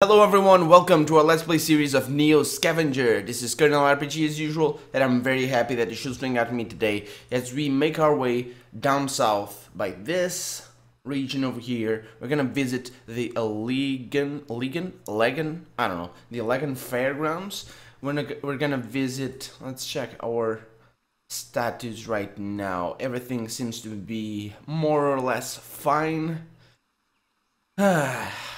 Hello everyone, welcome to our Let's Play series of Neo Scavenger. This is Colonel RPG as usual, and I'm very happy that you should swing out me today as we make our way down south by this region over here. We're gonna visit the Allegan, Allegan, Allegan, I don't know, the Allegan Fairgrounds. We're gonna, we're gonna visit, let's check our status right now. Everything seems to be more or less fine.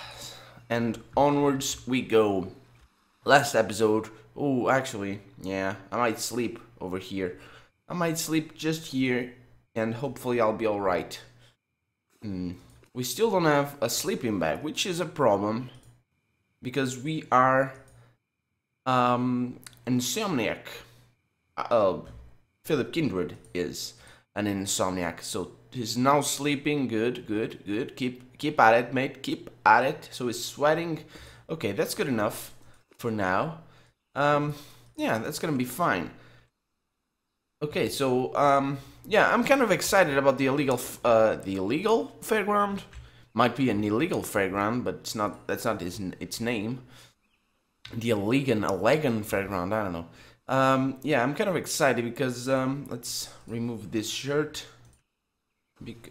and onwards we go. Last episode, oh, actually, yeah, I might sleep over here. I might sleep just here, and hopefully I'll be alright. Hmm. We still don't have a sleeping bag, which is a problem, because we are um, insomniac. Uh, Philip Kindred is an insomniac, so he's now sleeping. Good, good, good. Keep keep at it, mate. Keep at it. So he's sweating. Okay, that's good enough for now. Um, yeah, that's gonna be fine. Okay, so um, yeah, I'm kind of excited about the illegal uh the illegal fairground. Might be an illegal fairground, but it's not. That's not its its name. The illegal Allegan fairground. I don't know. Um, yeah, I'm kind of excited because um, let's remove this shirt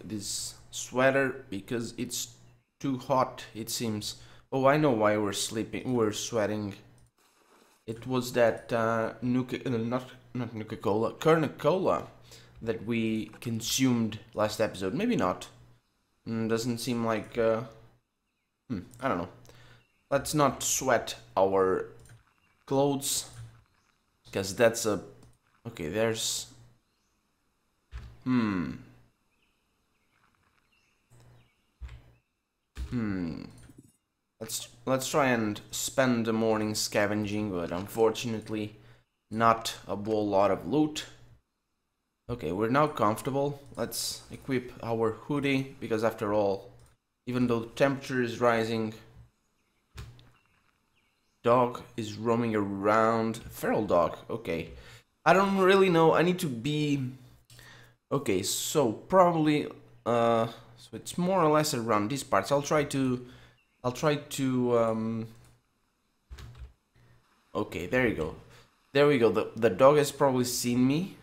this sweater because it's too hot it seems. Oh I know why we're sleeping we're sweating. It was that uh, nuka, uh, not not Nuka Cola Kerna Cola that we consumed last episode. Maybe not. Mm, doesn't seem like uh, hmm, I don't know. Let's not sweat our clothes because that's a okay there's hmm Hmm. Let's let's try and spend the morning scavenging, but unfortunately, not a whole lot of loot. Okay, we're now comfortable. Let's equip our hoodie, because after all, even though the temperature is rising, dog is roaming around. Feral dog, okay. I don't really know, I need to be... Okay, so probably, uh, so it's more or less around these parts. I'll try to... I'll try to... Um... Okay, there you go. There we go. The, the dog has probably seen me.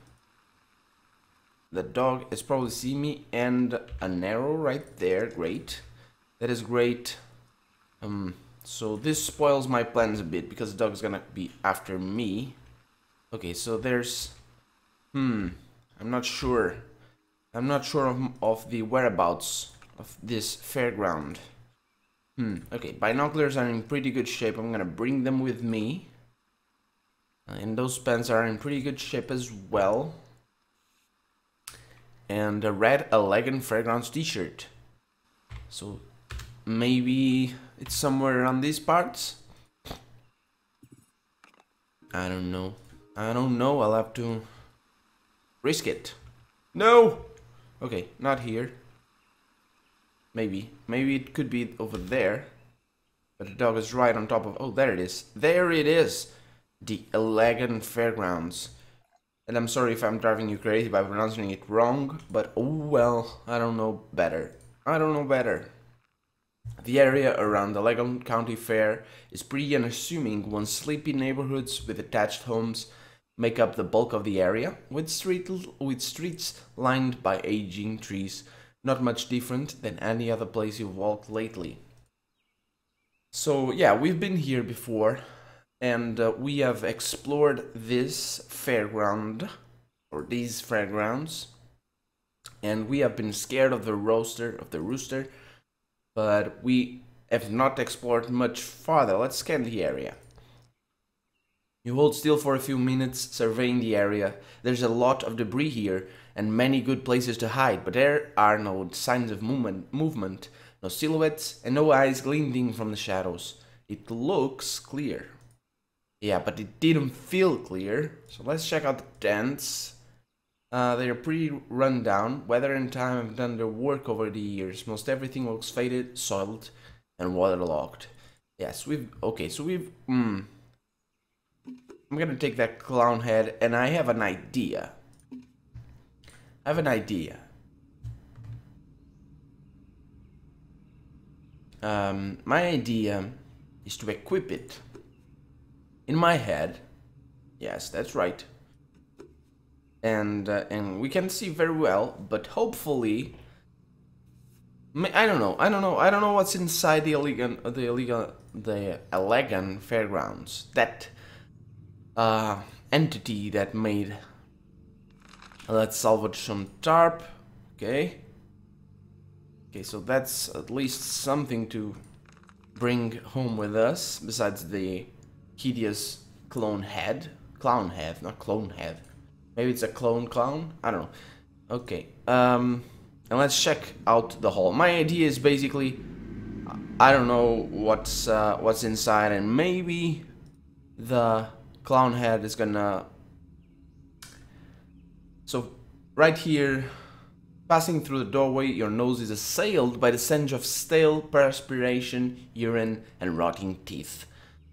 The dog has probably seen me and an arrow right there. Great. That is great. Um, so this spoils my plans a bit because the dog is gonna be after me. Okay, so there's... Hmm, I'm not sure. I'm not sure of, of the whereabouts of this fairground. Hmm, okay, binoculars are in pretty good shape. I'm gonna bring them with me. And those pens are in pretty good shape as well. And a red elegant fairgrounds t-shirt. So maybe it's somewhere around these parts. I don't know. I don't know. I'll have to risk it. No! Okay, not here. Maybe. Maybe it could be over there. But the dog is right on top of... Oh, there it is. There it is! The Elegant Fairgrounds. And I'm sorry if I'm driving you crazy by pronouncing it wrong, but oh well, I don't know better. I don't know better. The area around the Allegan County Fair is pretty unassuming once sleepy neighborhoods with attached homes make up the bulk of the area, with, street, with streets lined by aging trees, not much different than any other place you've walked lately. So yeah, we've been here before, and uh, we have explored this fairground, or these fairgrounds, and we have been scared of the roaster, of the rooster, but we have not explored much farther. Let's scan the area. You hold still for a few minutes, surveying the area. There's a lot of debris here, and many good places to hide, but there are no signs of movement, movement, no silhouettes, and no eyes glinting from the shadows. It looks clear. Yeah, but it didn't feel clear. So let's check out the tents. Uh, they are pretty run down. Weather and time have done their work over the years. Most everything looks faded, soiled, and waterlogged. Yes, we've... Okay, so we've... Hmm. I'm gonna take that clown head, and I have an idea. I have an idea. Um, my idea is to equip it. In my head, yes, that's right. And uh, and we can see very well, but hopefully, I don't know, I don't know, I don't know what's inside the Illegan, the Illegan, the Elegan Fairgrounds. That uh, entity that made. Let's salvage some tarp. Okay. Okay, so that's at least something to bring home with us, besides the hideous clone head. Clown head, not clone head. Maybe it's a clone clown? I don't know. Okay, um, and let's check out the hall. My idea is basically, I don't know what's, uh, what's inside, and maybe the clown head is gonna... So, right here, Passing through the doorway, your nose is assailed by the stench of stale perspiration, urine, and rotting teeth.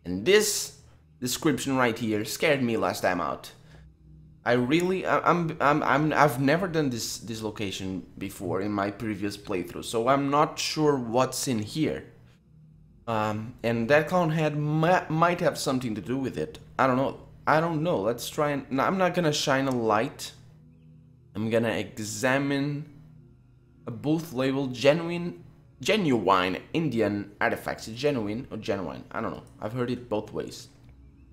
And this description right here scared me last time out. I really, I'm, I'm, I'm, I've never done this, this location before in my previous playthrough, so I'm not sure what's in here. Um, and that clown head might have something to do with it. I don't know. I don't know. Let's try and, I'm not gonna shine a light I'm gonna examine a booth labeled genuine genuine Indian artifacts. Genuine or genuine? I don't know. I've heard it both ways.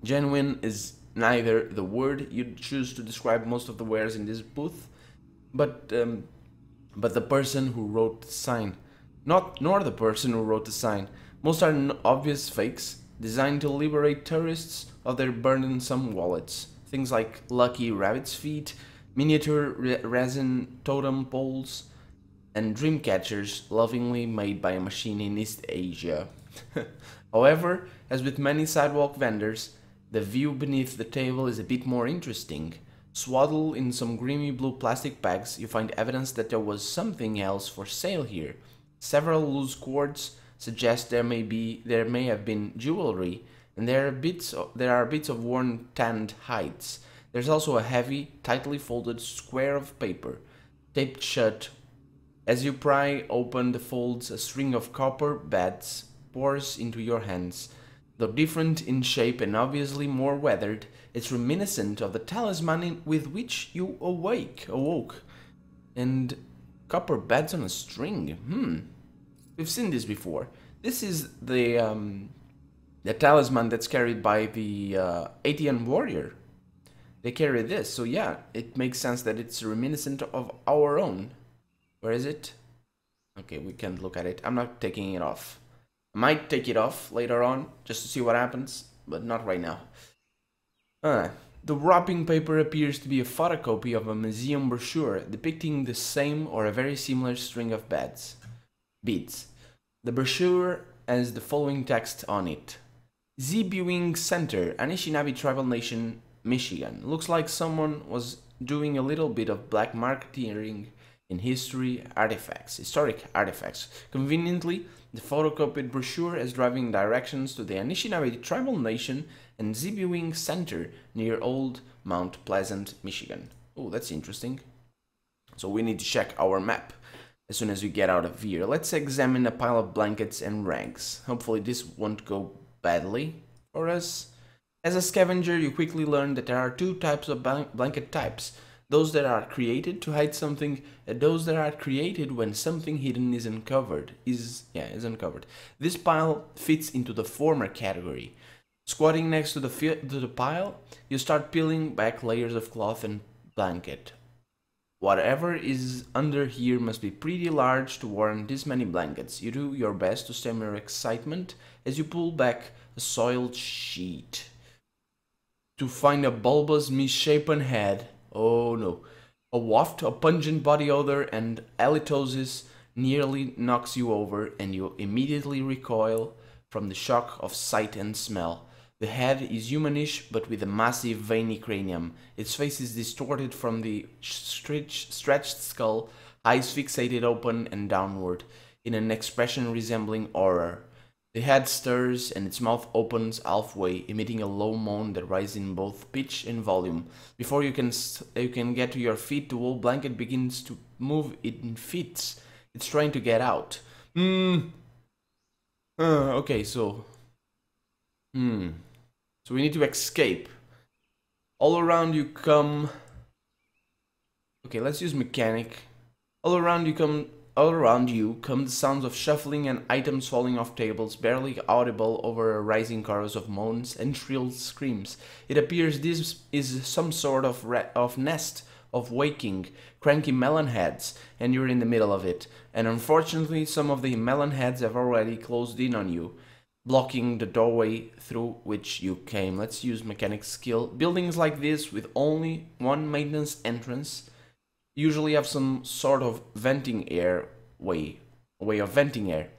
Genuine is neither the word you'd choose to describe most of the wares in this booth, but um, but the person who wrote the sign. Not nor the person who wrote the sign. Most are obvious fakes designed to liberate tourists of their burdensome wallets. Things like lucky rabbit's feet, miniature re resin totem poles, and dream catchers lovingly made by a machine in East Asia. However, as with many sidewalk vendors, the view beneath the table is a bit more interesting. Swaddled in some grimy blue plastic bags, you find evidence that there was something else for sale here. Several loose cords suggest there may be there may have been jewelry, and there are bits of, there are bits of worn tanned hides. There's also a heavy, tightly folded square of paper, taped shut. As you pry open the folds, a string of copper bats pours into your hands. Though different in shape and obviously more weathered, it's reminiscent of the talisman with which you awake, awoke. And copper bats on a string. Hmm. We've seen this before. This is the um, the talisman that's carried by the uh, Atian warrior they carry this. So yeah, it makes sense that it's reminiscent of our own. Where is it? Okay, we can look at it. I'm not taking it off. I might take it off later on, just to see what happens, but not right now. Uh, the wrapping paper appears to be a photocopy of a museum brochure depicting the same or a very similar string of beds, beads. The brochure has the following text on it. Ziibiwing Center, Anishinaabe Tribal Nation Michigan. Looks like someone was doing a little bit of black marketing in history artifacts, historic artifacts. Conveniently, the photocopied brochure is driving directions to the Anishinaabe Tribal Nation and Ziibiwing Center near Old Mount Pleasant, Michigan. Oh, that's interesting. So we need to check our map as soon as we get out of here. Let's examine a pile of blankets and rags. Hopefully this won't go badly for us. As a scavenger, you quickly learn that there are two types of blanket types. Those that are created to hide something, those that are created when something hidden is uncovered. Is yeah, is uncovered. This pile fits into the former category. Squatting next to the to the pile, you start peeling back layers of cloth and blanket. Whatever is under here must be pretty large to warrant this many blankets. You do your best to stem your excitement as you pull back a soiled sheet to find a bulbous, misshapen head. Oh no. A waft of pungent body odor and halitosis nearly knocks you over and you immediately recoil from the shock of sight and smell. The head is humanish but with a massive veiny cranium. Its face is distorted from the stretch, stretched skull, eyes fixated open and downward, in an expression resembling horror. The head stirs and its mouth opens halfway, emitting a low moan that rises in both pitch and volume. Before you can you can get to your feet, the wool blanket begins to move in fits. It's trying to get out. Hmm. Uh, okay, so Hmm. So we need to escape. All around you come... Okay, let's use mechanic. All around you come all around you come the sounds of shuffling and items falling off tables, barely audible over a rising chorus of moans and shrill screams. It appears this is some sort of, of nest of waking, cranky melon heads, and you're in the middle of it. And unfortunately, some of the melon heads have already closed in on you, blocking the doorway through which you came. Let's use mechanic skill. Buildings like this with only one maintenance entrance usually have some sort of venting air way, way of venting air.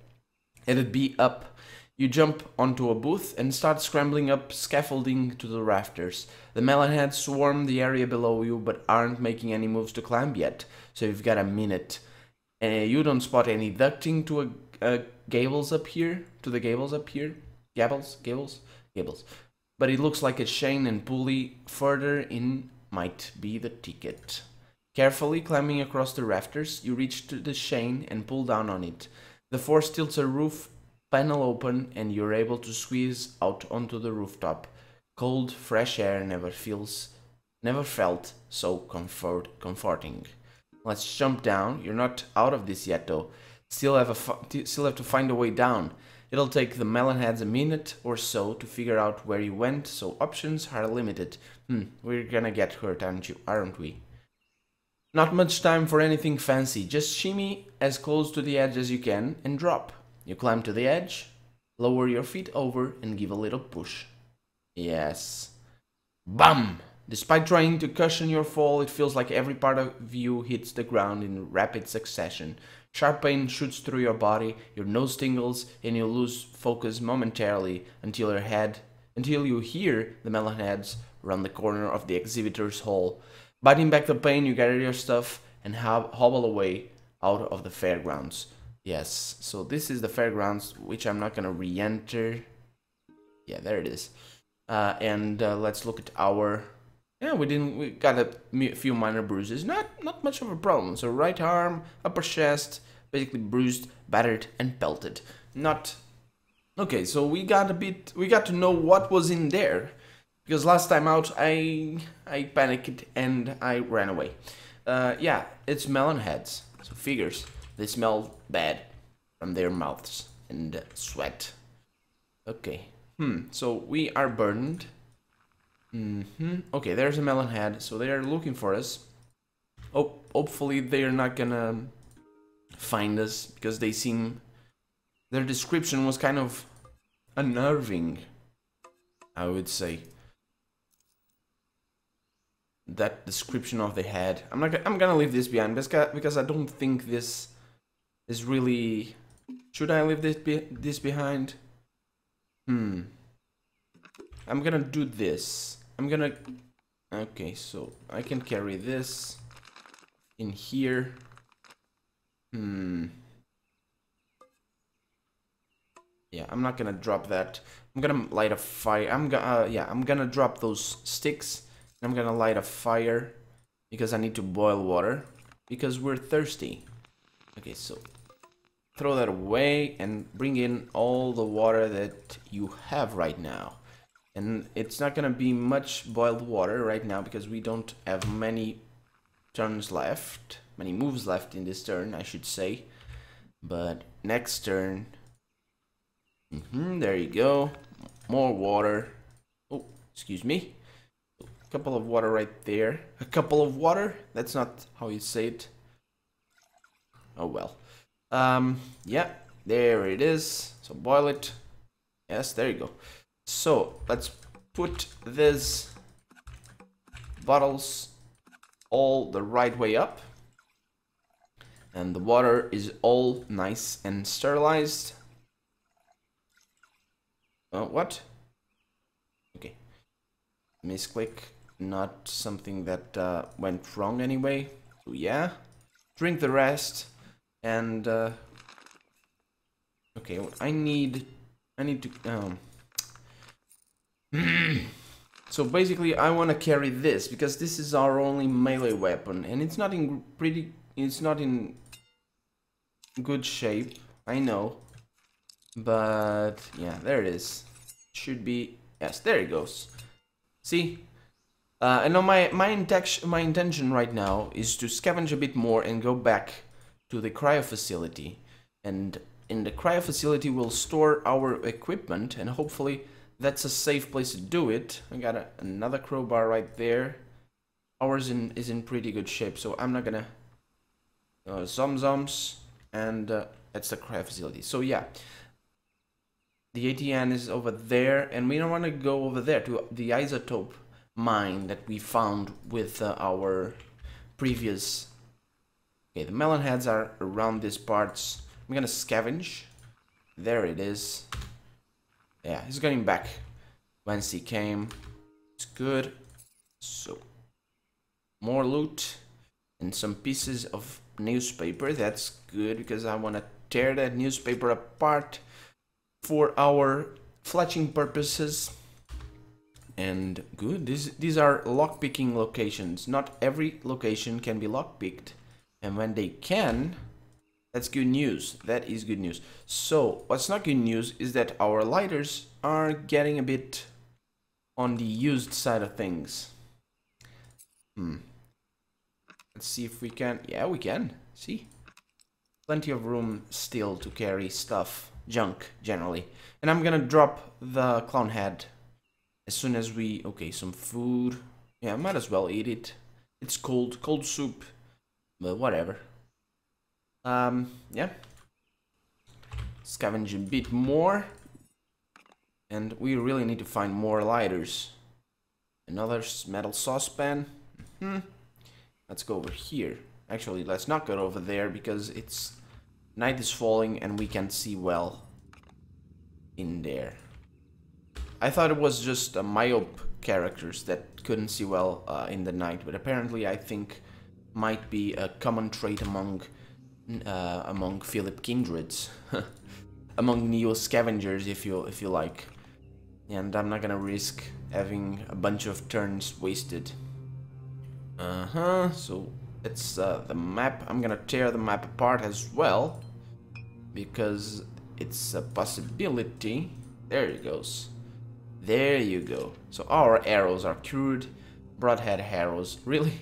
It'd be up. You jump onto a booth and start scrambling up scaffolding to the rafters. The melonheads swarm the area below you but aren't making any moves to climb yet, so you've got a minute. Uh, you don't spot any ducting to a, a gables up here, to the gables up here. Gables? Gables? Gables. But it looks like a chain and pulley further in might be the ticket. Carefully climbing across the rafters, you reach to the chain and pull down on it. The force tilts a roof panel open and you're able to squeeze out onto the rooftop. Cold, fresh air never feels, never felt so comfort, comforting. Let's jump down. You're not out of this yet though. Still have a still have to find a way down. It'll take the melonheads a minute or so to figure out where you went, so options are limited. Hmm, we're gonna get hurt, aren't you? Aren't we? Not much time for anything fancy, just shimmy as close to the edge as you can and drop. You climb to the edge, lower your feet over and give a little push. Yes. BAM! Despite trying to cushion your fall, it feels like every part of you hits the ground in rapid succession. Sharp pain shoots through your body, your nose tingles, and you lose focus momentarily until your head until you hear the melonheads round the corner of the exhibitor's hall. Biting back the pain, you gather your stuff and hobble away out of the fairgrounds. Yes, so this is the fairgrounds, which I'm not gonna re-enter. Yeah, there it is. Uh, and uh, let's look at our. Yeah, we didn't. We got a few minor bruises. Not not much of a problem. So right arm, upper chest, basically bruised, battered, and pelted. Not. Okay, so we got a bit. We got to know what was in there because last time out I I panicked and I ran away. Uh, yeah, it's melon heads, so figures. They smell bad from their mouths and sweat. Okay, hmm, so we are burdened. Mm hmm Okay, there's a melon head, so they are looking for us. Oh, hopefully they are not gonna find us because they seem... Their description was kind of unnerving, I would say that description of the head. I'm not. I'm gonna leave this behind because because I don't think this is really. Should I leave this be this behind? Hmm. I'm gonna do this. I'm gonna. Okay, so I can carry this in here. Hmm. Yeah, I'm not gonna drop that. I'm gonna light a fire. I'm gonna. Uh, yeah, I'm gonna drop those sticks I'm gonna light a fire because I need to boil water because we're thirsty. Okay, so throw that away and bring in all the water that you have right now. And it's not gonna be much boiled water right now because we don't have many turns left, many moves left in this turn, I should say. But next turn, mm -hmm, there you go, more water. Oh, excuse me couple of water right there. A couple of water? That's not how you say it. Oh well. Um, yeah, there it is. So boil it. Yes, there you go. So let's put these bottles all the right way up. And the water is all nice and sterilized. Uh, what? Okay. Misclick not something that uh, went wrong anyway. So yeah, drink the rest, and uh, okay, I need, I need to. Um, so basically, I want to carry this because this is our only melee weapon, and it's not in pretty, it's not in good shape. I know, but yeah, there it is. should be yes there it goes see uh, and now my my intention my intention right now is to scavenge a bit more and go back to the cryo facility. And in the cryo facility we'll store our equipment and hopefully that's a safe place to do it. I got a, another crowbar right there. Ours in is in pretty good shape so I'm not gonna uh, some zombies and uh, that's the cryo facility. So yeah. The ATN is over there, and we don't want to go over there to the isotope mine that we found with uh, our previous... Okay, the melon heads are around these parts. I'm gonna scavenge. There it is. Yeah, he's going back whence he came. It's good. So, more loot and some pieces of newspaper. That's good because I want to tear that newspaper apart for our fletching purposes and good. These these are lockpicking locations. Not every location can be lockpicked and when they can that's good news. That is good news. So what's not good news is that our lighters are getting a bit on the used side of things. Hmm. Let's see if we can yeah we can. See? Plenty of room still to carry stuff junk generally. And I'm gonna drop the clown head as soon as we... Okay, some food. Yeah, might as well eat it. It's cold, cold soup. But whatever. Um, yeah. Scavenge a bit more. And we really need to find more lighters. Another metal saucepan. Hmm. Let's go over here. Actually, let's not go over there because it's Night is falling and we can see well in there. I thought it was just uh, myope characters that couldn't see well uh, in the night, but apparently I think might be a common trait among uh, among Philip Kindreds, among Neo Scavengers, if you if you like. And I'm not gonna risk having a bunch of turns wasted. Uh huh. So it's uh, the map. I'm gonna tear the map apart as well because it's a possibility. There it goes. There you go. So our arrows are crude broadhead arrows. Really?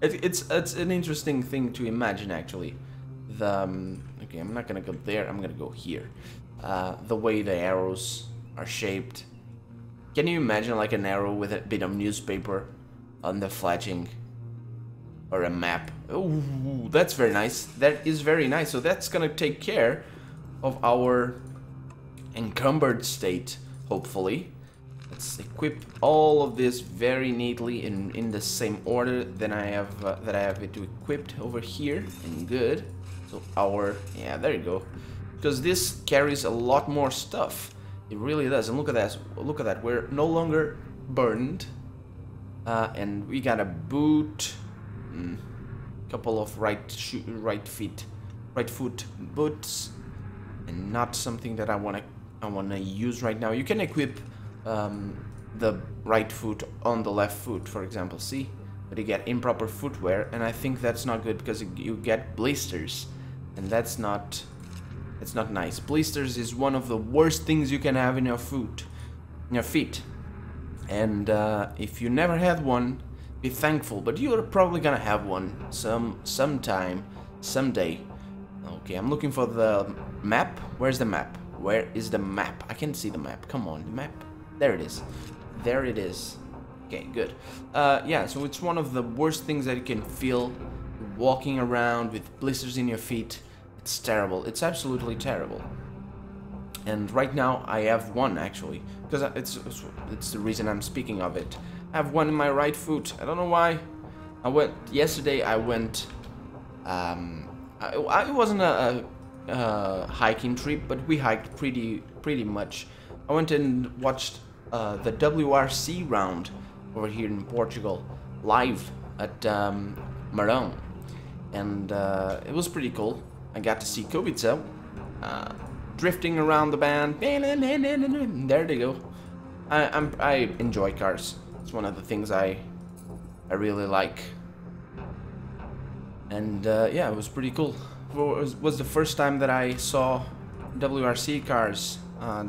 It, it's it's an interesting thing to imagine actually. The um, okay, I'm not gonna go there. I'm gonna go here. Uh, the way the arrows are shaped. Can you imagine like an arrow with a bit of newspaper on the fletching? or a map. Oh, that's very nice. That is very nice. So that's gonna take care of our encumbered state, hopefully. Let's equip all of this very neatly in in the same order that I have uh, that I have it to equipped over here, and good. So our yeah, there you go. Because this carries a lot more stuff. It really does. And look at that. Look at that. We're no longer burned, uh, and we got a boot mm, couple of right right feet, right foot boots, and not something that I wanna I wanna use right now. You can equip um, the right foot on the left foot, for example. See, but you get improper footwear, and I think that's not good because you get blisters, and that's not that's not nice. Blisters is one of the worst things you can have in your foot, in your feet. And uh, if you never had one, be thankful, but you're probably gonna have one some sometime, someday. Okay, I'm looking for the map. Where's the map? Where is the map? I can't see the map. Come on, the map. There it is. There it is. Okay, good. Uh, yeah, so it's one of the worst things that you can feel walking around with blisters in your feet. It's terrible. It's absolutely terrible. And right now I have one actually, because it's it's the reason I'm speaking of it. I have one in my right foot. I don't know why. I went yesterday. I went. Um, I, I, wasn't a, a, a, hiking trip, but we hiked pretty pretty much. I went and watched uh, the WRC round over here in Portugal live at um, Marão, and uh, it was pretty cool. I got to see Kubica uh, drifting around the band. There they go. I, I'm, I enjoy cars. It's one of the things I I really like. And uh, yeah, it was pretty cool. Was, was the first time that I saw WRC cars uh,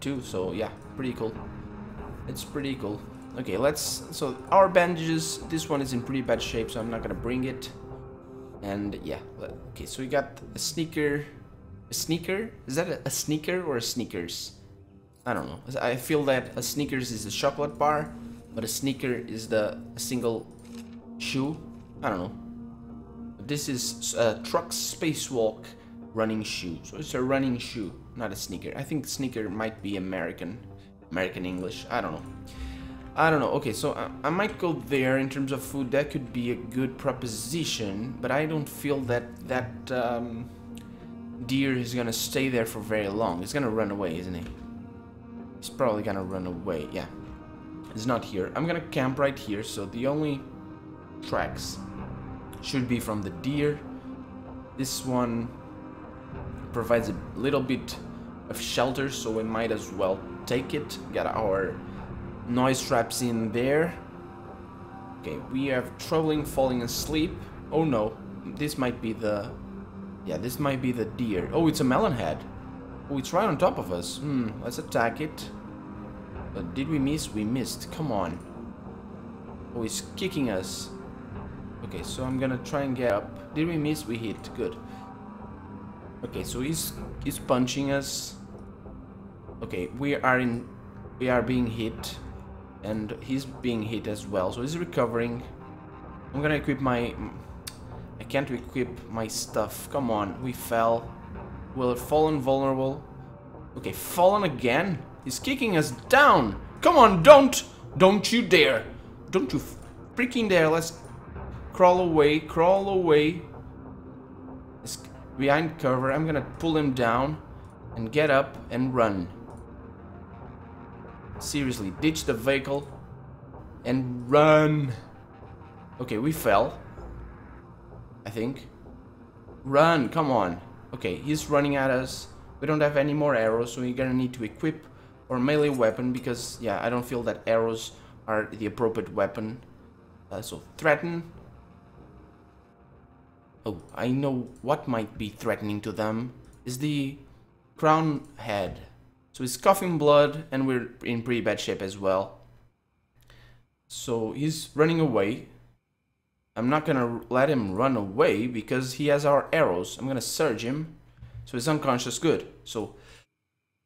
too, so yeah, pretty cool. It's pretty cool. Okay, let's... So, our bandages, this one is in pretty bad shape, so I'm not gonna bring it. And, yeah. Okay, so we got a sneaker... A sneaker? Is that a, a sneaker or a sneakers? I don't know. I feel that a sneakers is a chocolate bar, but a sneaker is the single shoe. I don't know. This is a truck spacewalk running shoe. So it's a running shoe, not a sneaker. I think sneaker might be American. American English. I don't know. I don't know. Okay, so I, I, might go there in terms of food. That could be a good proposition, but I don't feel that that um, deer is gonna stay there for very long. He's gonna run away, isn't he? He's probably gonna run away. Yeah, he's not here. I'm gonna camp right here. So the only tracks should be from the deer. This one provides a little bit of shelter, so we might as well take it. Get our noise traps in there. Okay, we have troubling falling asleep. Oh no, this might be the... Yeah, this might be the deer. Oh, it's a melon head. Oh, it's right on top of us. Hmm, let's attack it. Did we miss? We missed. Come on. Oh, he's kicking us. Okay, so I'm gonna try and get up. Did we miss? We hit. Good. Okay, so he's he's punching us. Okay, we are in we are being hit and he's being hit as well. So he's recovering. I'm gonna equip my I can't equip my stuff. Come on, we fell. Will it fallen vulnerable? Okay, fallen again? He's kicking us down. Come on, don't! Don't you dare! Don't you freaking dare. Let's crawl away, crawl away. It's behind cover. I'm gonna pull him down and get up and run. Seriously, ditch the vehicle and run. Okay, we fell. I think. Run, come on. Okay, he's running at us. We don't have any more arrows, so we're gonna need to equip our melee weapon because, yeah, I don't feel that arrows are the appropriate weapon. Uh, so, threaten. Oh, I know what might be threatening to them. Is the crown head. So he's coughing blood and we're in pretty bad shape as well. So he's running away. I'm not gonna let him run away because he has our arrows. I'm gonna surge him. So he's unconscious. Good. So...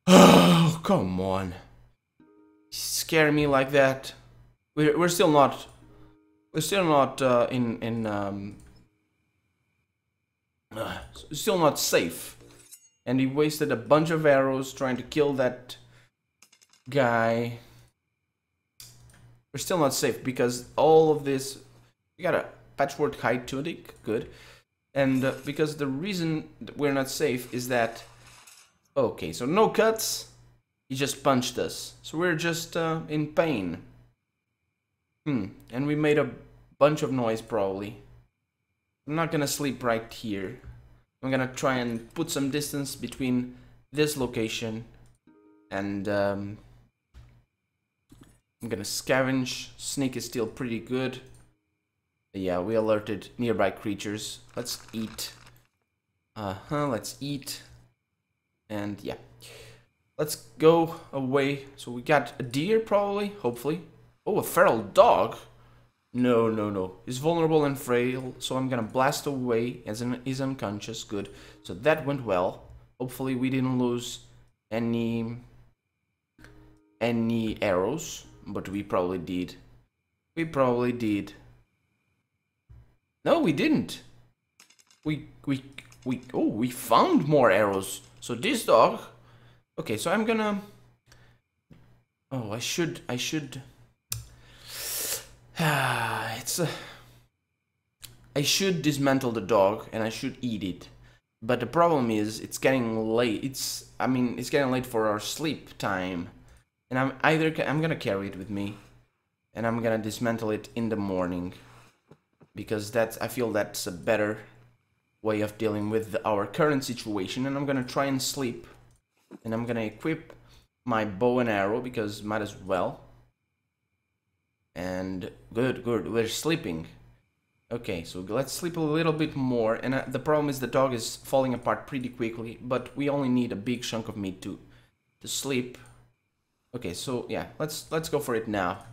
Oh, come on. Scare me like that. We're, we're still not... We're still not uh, in... in um, still not safe and he wasted a bunch of arrows trying to kill that guy. We're still not safe because all of this... We got a patchwork hide tunic, good. And uh, because the reason we're not safe is that... Okay, so no cuts. He just punched us. So we're just uh, in pain. Hmm, and we made a bunch of noise probably. I'm not gonna sleep right here. I'm gonna try and put some distance between this location and um, I'm gonna scavenge. Sneak is still pretty good. Yeah, we alerted nearby creatures. Let's eat. Uh-huh, let's eat. And yeah. Let's go away. So we got a deer probably, hopefully. Oh, a feral dog. No, no, no. He's vulnerable and frail, so I'm gonna blast away as in, he's unconscious. Good. So that went well. Hopefully we didn't lose any any arrows, but we probably did. We probably did. No, we didn't. We we we oh we found more arrows. So this dog. Okay, so I'm gonna. Oh, I should I should it's a... I should dismantle the dog and I should eat it. But the problem is it's getting late. It's I mean it's getting late for our sleep time. And I'm either I'm to carry it with me and I'm to dismantle it in the morning because that's I feel that's a better way of dealing with our current situation and I'm to try and sleep and I'm to equip my bow and arrow because might as well and good, good, we're sleeping. Okay, so let's sleep a little bit more. And uh, the problem is the dog is falling apart pretty quickly, but we only need a big chunk of meat to, to sleep. Okay, so yeah, let's let's go for it now.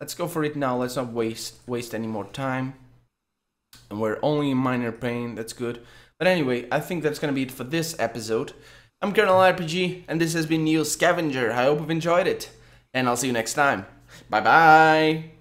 Let's go for it now. Let's not waste waste any more time. And we're only in minor pain. That's good. But anyway, I think that's gonna be it for this episode. I'm Colonel RPG, and this has been Neo Scavenger. I hope you've enjoyed it, and I'll see you next time. Bye bye.